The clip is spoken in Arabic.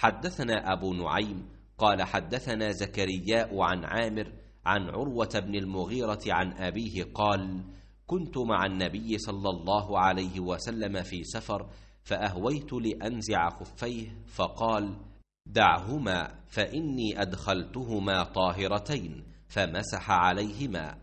حدثنا أبو نعيم قال حدثنا زكرياء عن عامر عن عروة بن المغيرة عن أبيه قال كنت مع النبي صلى الله عليه وسلم في سفر فأهويت لأنزع خفيه فقال دعهما فإني أدخلتهما طاهرتين فمسح عليهما.